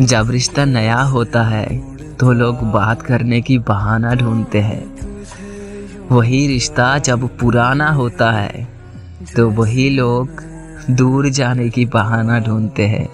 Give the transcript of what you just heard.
जब रिश्ता नया होता है तो लोग बात करने की बहाना ढूंढते हैं। वही रिश्ता जब पुराना होता है तो वही लोग दूर जाने की बहाना ढूंढते हैं।